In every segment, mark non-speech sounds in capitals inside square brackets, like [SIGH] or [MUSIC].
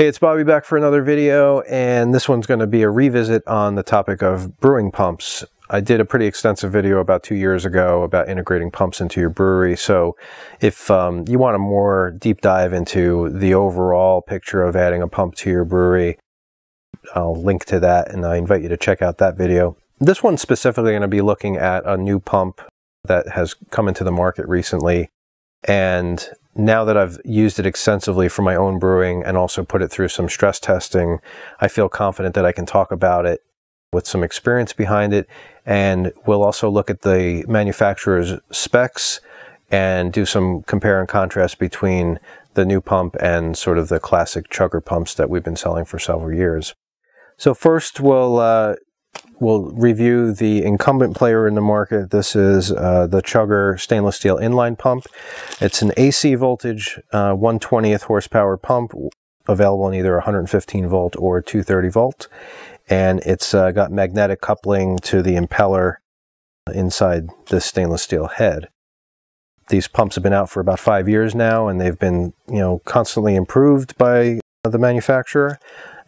Hey, it's Bobby back for another video, and this one's going to be a revisit on the topic of brewing pumps. I did a pretty extensive video about two years ago about integrating pumps into your brewery, so if um, you want a more deep dive into the overall picture of adding a pump to your brewery, I'll link to that, and I invite you to check out that video. This one's specifically going to be looking at a new pump that has come into the market recently, and now that I've used it extensively for my own brewing and also put it through some stress testing, I feel confident that I can talk about it with some experience behind it. And we'll also look at the manufacturer's specs and do some compare and contrast between the new pump and sort of the classic chugger pumps that we've been selling for several years. So first we'll uh, we'll review the incumbent player in the market. This is uh, the Chugger stainless steel inline pump. It's an AC voltage, uh, 120th horsepower pump, available in either 115 volt or 230 volt. And it's uh, got magnetic coupling to the impeller inside this stainless steel head. These pumps have been out for about five years now, and they've been, you know, constantly improved by the manufacturer.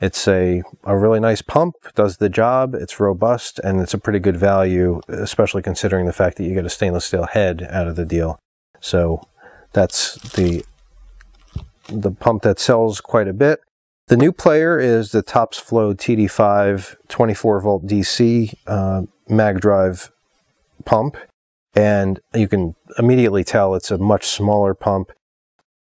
It's a, a really nice pump, does the job, it's robust, and it's a pretty good value, especially considering the fact that you get a stainless steel head out of the deal. So that's the, the pump that sells quite a bit. The new player is the Topsflo TD5 24 volt DC uh, mag drive pump. And you can immediately tell it's a much smaller pump.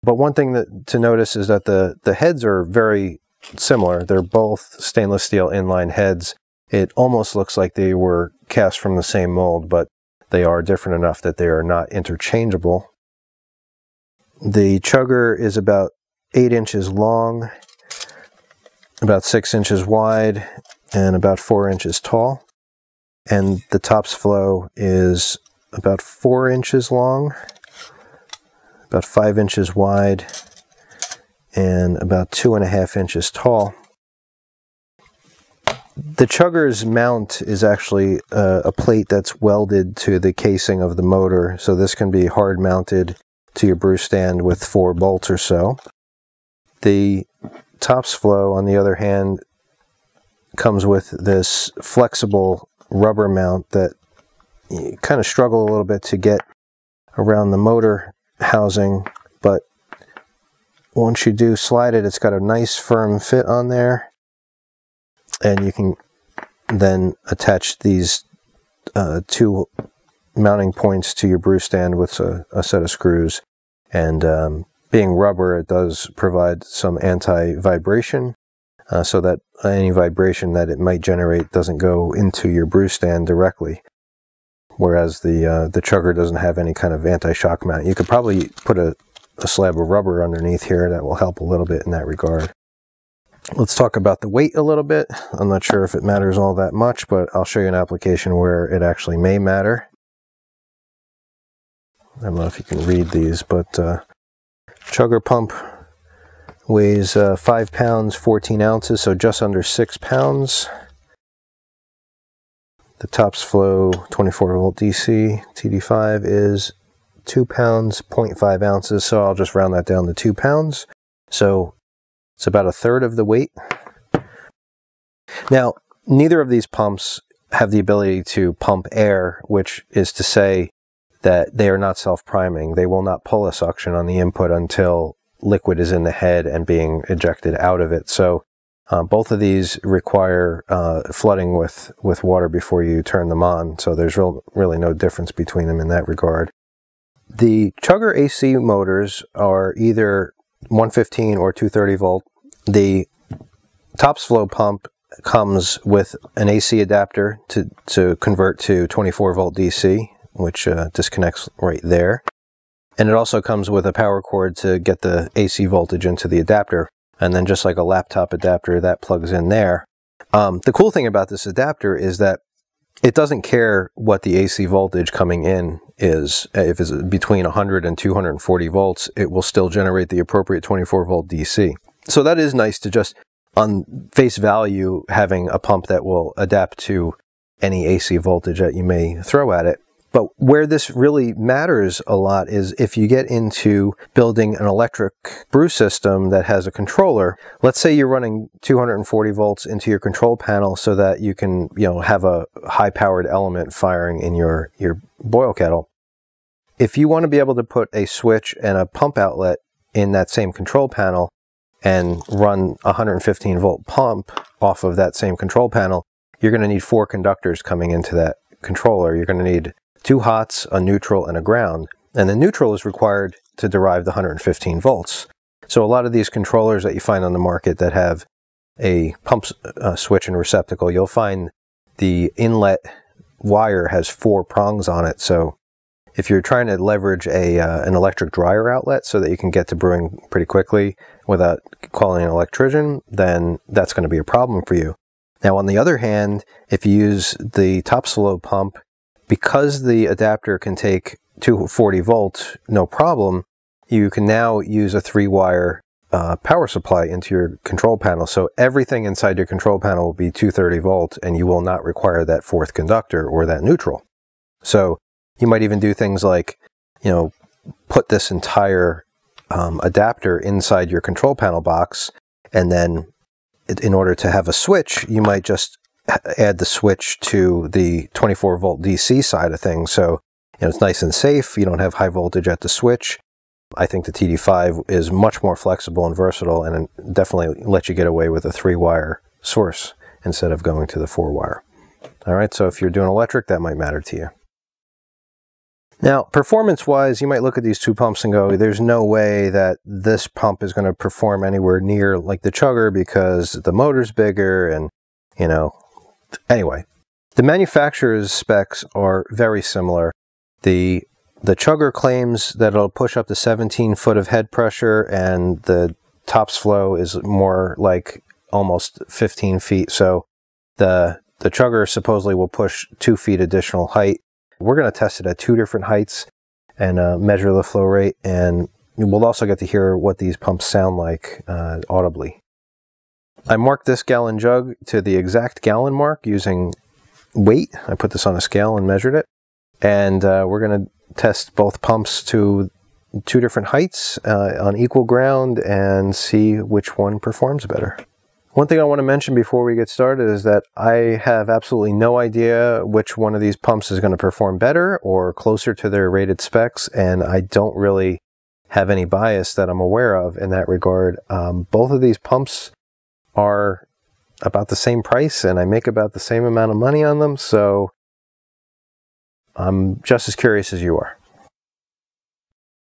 But one thing that to notice is that the, the heads are very similar. They're both stainless steel inline heads. It almost looks like they were cast from the same mold, but they are different enough that they are not interchangeable. The chugger is about 8 inches long, about 6 inches wide, and about 4 inches tall. And the Topsflo is about 4 inches long, about 5 inches wide, and about two and a half inches tall. The chugger's mount is actually uh, a plate that's welded to the casing of the motor, so this can be hard mounted to your brew stand with four bolts or so. The Topsflo, on the other hand, comes with this flexible rubber mount that you kind of struggle a little bit to get around the motor housing, but once you do slide it, it's got a nice firm fit on there. And you can then attach these uh, two mounting points to your brew stand with a, a set of screws. And um, being rubber, it does provide some anti-vibration uh, so that any vibration that it might generate doesn't go into your brew stand directly. Whereas the uh, the chugger doesn't have any kind of anti-shock mount. You could probably put a a slab of rubber underneath here that will help a little bit in that regard. Let's talk about the weight a little bit. I'm not sure if it matters all that much, but I'll show you an application where it actually may matter. I don't know if you can read these, but uh, chugger pump weighs uh, 5 pounds 14 ounces, so just under 6 pounds. The Topsflo 24 volt DC TD5 is 2 pounds, 0.5 ounces, so I'll just round that down to 2 pounds. So it's about a third of the weight. Now, neither of these pumps have the ability to pump air, which is to say that they are not self-priming. They will not pull a suction on the input until liquid is in the head and being ejected out of it. So uh, both of these require uh, flooding with, with water before you turn them on. So there's real, really no difference between them in that regard. The Chugger AC motors are either 115 or 230 volt. The Topsflo pump comes with an AC adapter to, to convert to 24 volt DC, which uh, disconnects right there. And it also comes with a power cord to get the AC voltage into the adapter. And then just like a laptop adapter, that plugs in there. Um, the cool thing about this adapter is that it doesn't care what the AC voltage coming in is. Uh, if it's between 100 and 240 volts, it will still generate the appropriate 24 volt DC. So that is nice to just, on face value, having a pump that will adapt to any AC voltage that you may throw at it. But where this really matters a lot is if you get into building an electric brew system that has a controller. Let's say you're running 240 volts into your control panel so that you can, you know, have a high powered element firing in your, your boil kettle. If you want to be able to put a switch and a pump outlet in that same control panel and run a 115 volt pump off of that same control panel, you're going to need four conductors coming into that controller. You're going to need two hots, a neutral, and a ground. And the neutral is required to derive the 115 volts. So a lot of these controllers that you find on the market that have a pump uh, switch and receptacle, you'll find the inlet wire has four prongs on it. So if you're trying to leverage a uh, an electric dryer outlet so that you can get to brewing pretty quickly without calling an electrician, then that's going to be a problem for you. Now, on the other hand, if you use the Topsflo pump, because the adapter can take 240 volts, no problem, you can now use a three wire uh, power supply into your control panel. So everything inside your control panel will be 230 volts and you will not require that fourth conductor or that neutral. So you might even do things like, you know, put this entire um, adapter inside your control panel box and then in order to have a switch, you might just add the switch to the 24 volt DC side of things. So you know, it's nice and safe. You don't have high voltage at the switch. I think the TD5 is much more flexible and versatile and definitely lets you get away with a three wire source instead of going to the four wire. All right, so if you're doing electric, that might matter to you. Now, performance-wise, you might look at these two pumps and go, there's no way that this pump is going to perform anywhere near like the chugger because the motor's bigger and, you know, anyway. The manufacturer's specs are very similar. The the chugger claims that it'll push up to 17 foot of head pressure and the Topsflo is more like almost 15 feet. So the the chugger supposedly will push two feet additional height we're going to test it at two different heights and uh, measure the flow rate, and we'll also get to hear what these pumps sound like uh, audibly. I marked this gallon jug to the exact gallon mark using weight. I put this on a scale and measured it. And uh, we're going to test both pumps to two different heights uh, on equal ground and see which one performs better. One thing I want to mention before we get started is that I have absolutely no idea which one of these pumps is going to perform better or closer to their rated specs, and I don't really have any bias that I'm aware of in that regard. Um, both of these pumps are about the same price, and I make about the same amount of money on them, so I'm just as curious as you are.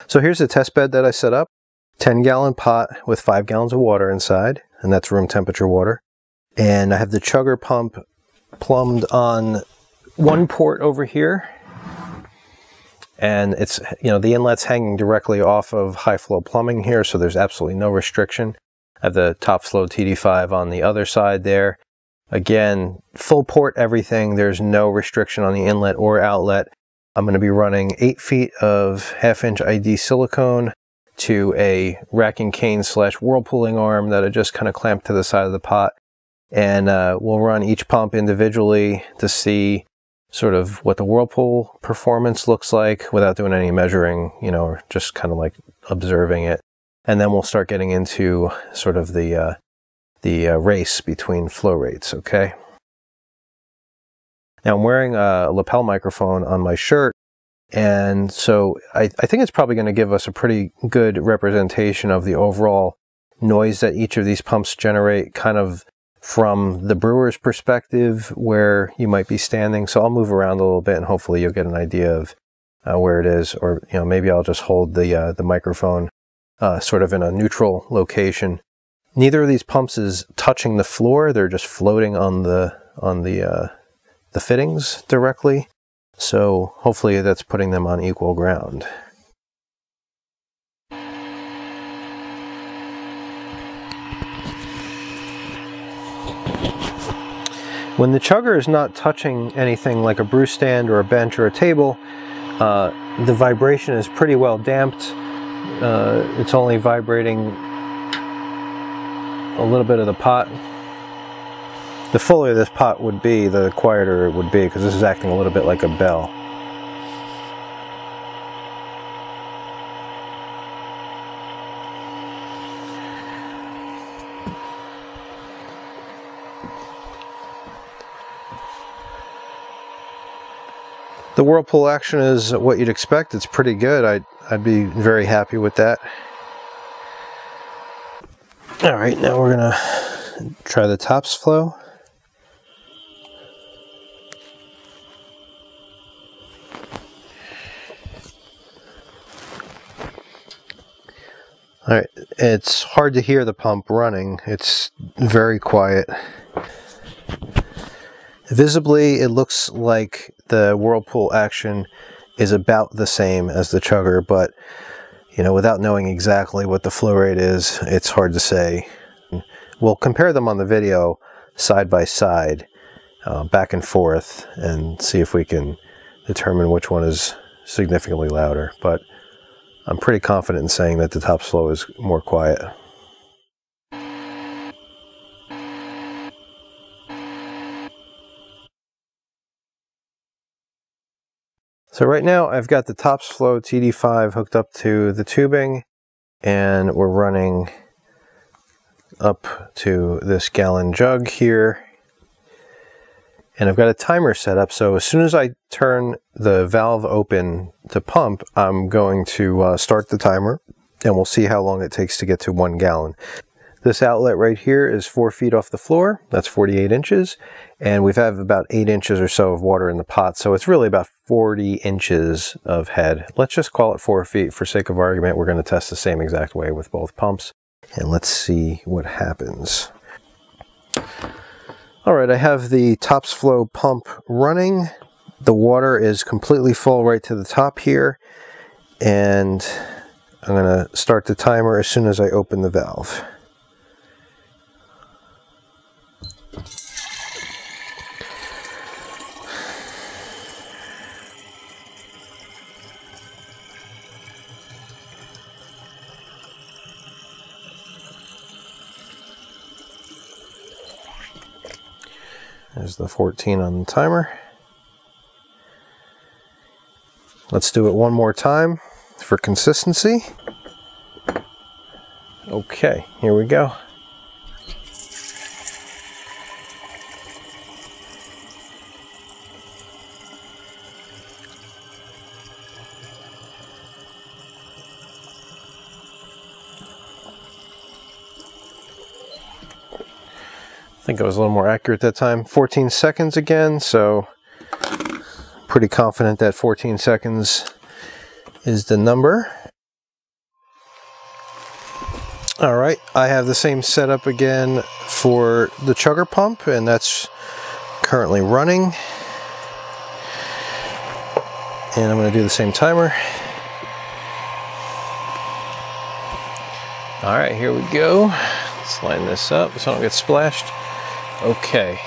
So here's the test bed that I set up. 10 gallon pot with 5 gallons of water inside and that's room temperature water. And I have the chugger pump plumbed on one port over here. And it's, you know, the inlet's hanging directly off of high flow plumbing here, so there's absolutely no restriction. I have the top flow TD5 on the other side there. Again, full port everything. There's no restriction on the inlet or outlet. I'm going to be running 8 feet of half inch ID silicone to a racking cane slash whirlpooling arm that I just kind of clamped to the side of the pot. And uh, we'll run each pump individually to see sort of what the whirlpool performance looks like without doing any measuring, you know, or just kind of like observing it. And then we'll start getting into sort of the, uh, the uh, race between flow rates, okay? Now I'm wearing a lapel microphone on my shirt and so I, I think it's probably going to give us a pretty good representation of the overall noise that each of these pumps generate, kind of from the brewer's perspective where you might be standing. So I'll move around a little bit and hopefully you'll get an idea of uh, where it is. Or, you know, maybe I'll just hold the, uh, the microphone uh, sort of in a neutral location. Neither of these pumps is touching the floor. They're just floating on the, on the, uh, the fittings directly. So hopefully that's putting them on equal ground. When the chugger is not touching anything like a brew stand or a bench or a table, uh, the vibration is pretty well damped. Uh, it's only vibrating a little bit of the pot the fuller this pot would be, the quieter it would be, because this is acting a little bit like a bell. The Whirlpool action is what you'd expect. It's pretty good. I'd, I'd be very happy with that. All right, now we're gonna try the Topsflo. All right, it's hard to hear the pump running. It's very quiet. Visibly, it looks like the Whirlpool action is about the same as the chugger, but you know, without knowing exactly what the flow rate is, it's hard to say. We'll compare them on the video side by side, uh, back and forth, and see if we can determine which one is significantly louder. But I'm pretty confident in saying that the top flow is more quiet. So right now I've got the Topsflo TD5 hooked up to the tubing and we're running up to this gallon jug here and I've got a timer set up. So as soon as I turn the valve open to pump, I'm going to uh, start the timer and we'll see how long it takes to get to one gallon. This outlet right here is four feet off the floor. That's 48 inches. And we've have about eight inches or so of water in the pot. So it's really about 40 inches of head. Let's just call it four feet for sake of argument. We're going to test the same exact way with both pumps. And let's see what happens. All right, I have the Topsflo pump running. The water is completely full right to the top here. And I'm going to start the timer as soon as I open the valve. There's the 14 on the timer. Let's do it one more time for consistency. Okay, here we go. Think I was a little more accurate that time. 14 seconds again, so pretty confident that 14 seconds is the number. All right, I have the same setup again for the chugger pump, and that's currently running. And I'm going to do the same timer. All right, here we go. Let's line this up so I don't get splashed. Okay.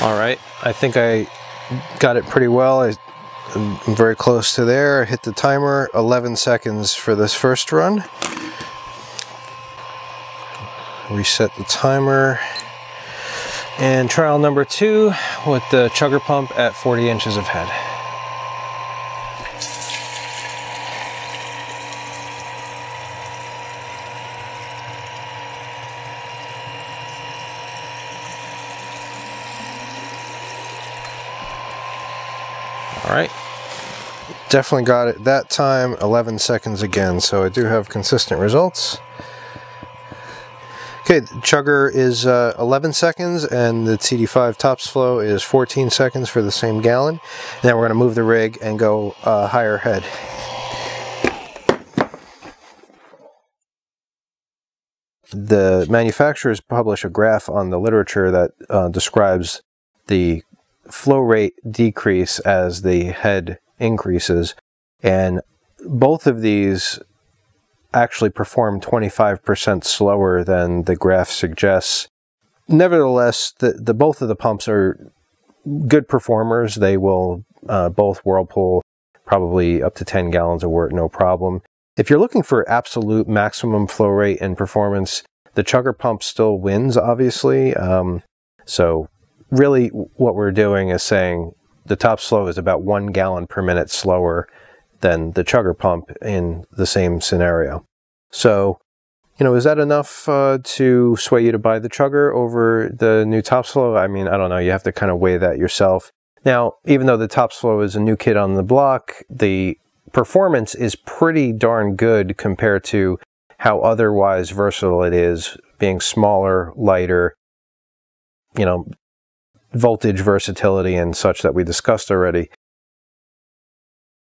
All right, I think I got it pretty well. I, am very close to there. I hit the timer, 11 seconds for this first run. Reset the timer. And trial number two with the chugger pump at 40 inches of head. All right, definitely got it that time, 11 seconds again, so I do have consistent results. Okay, chugger is uh, 11 seconds and the TD5 Topsflo is 14 seconds for the same gallon. And then we're going to move the rig and go uh, higher head. The manufacturers publish a graph on the literature that uh, describes the flow rate decrease as the head increases. And both of these actually perform 25% slower than the graph suggests. Nevertheless, the, the both of the pumps are good performers. They will uh, both Whirlpool probably up to 10 gallons of wort, no problem. If you're looking for absolute maximum flow rate and performance, the chugger pump still wins, obviously. Um, so really what we're doing is saying the Topsflo is about one gallon per minute slower than the chugger pump in the same scenario. So, you know, is that enough uh, to sway you to buy the chugger over the new Topsflo? I mean, I don't know. You have to kind of weigh that yourself. Now, even though the Topsflo is a new kid on the block, the performance is pretty darn good compared to how otherwise versatile it is, being smaller, lighter, you know, voltage versatility and such that we discussed already.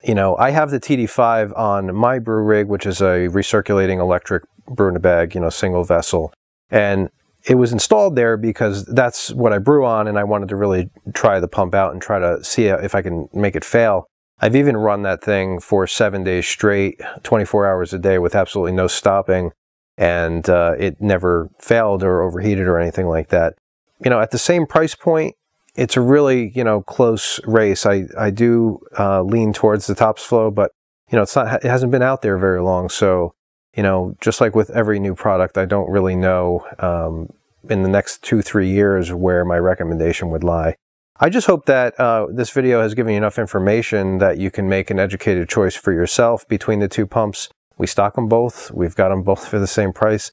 You know, I have the TD5 on my brew rig, which is a recirculating electric brew in a bag, you know, single vessel. And it was installed there because that's what I brew on and I wanted to really try the pump out and try to see if I can make it fail. I've even run that thing for seven days straight, 24 hours a day with absolutely no stopping, and uh, it never failed or overheated or anything like that. You know, at the same price point, it's a really you know close race. I I do uh, lean towards the Topsflo, but you know it's not it hasn't been out there very long. So you know, just like with every new product, I don't really know um, in the next two three years where my recommendation would lie. I just hope that uh, this video has given you enough information that you can make an educated choice for yourself between the two pumps. We stock them both. We've got them both [LAUGHS] for the same price.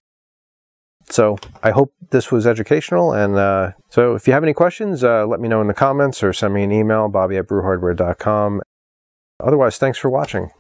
So I hope this was educational. And uh, so if you have any questions, uh, let me know in the comments or send me an email, bobby at brewhardware.com. Otherwise, thanks for watching.